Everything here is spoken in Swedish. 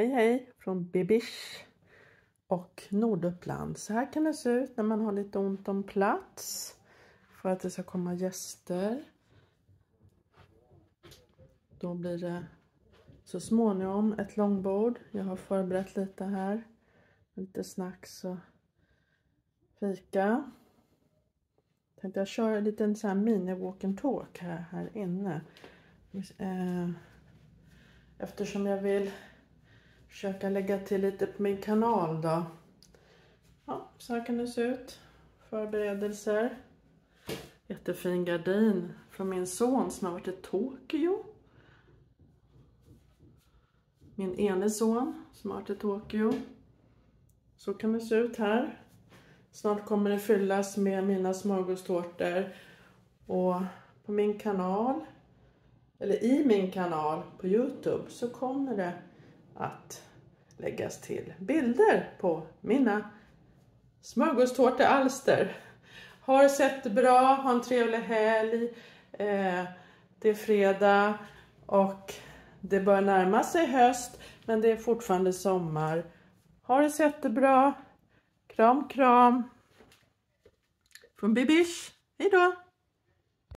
Hej hej från Bibish och Norduppland. Så här kan det se ut när man har lite ont om plats för att det ska komma gäster. Då blir det så småningom ett långbord. Jag har förberett lite här. Lite snacks och fika. Tänkte jag köra en liten så här mini walk and talk här, här inne. Eh, eftersom jag vill försöka lägga till lite på min kanal då. Ja, så här kan det se ut. Förberedelser. Jättefin gardin från min son som har varit i Tokyo. Min ene son som har varit i Tokyo. Så kan det se ut här. Snart kommer det fyllas med mina smörgåstårtor. Och på min kanal, eller i min kanal på Youtube så kommer det att läggas till bilder på mina smörgåstårtealster. Har sett det bra, ha en trevlig helg. Eh, det är fredag och det börjar närma sig höst men det är fortfarande sommar. Har det sett det bra. Kram kram. Från Bibish. Hejdå.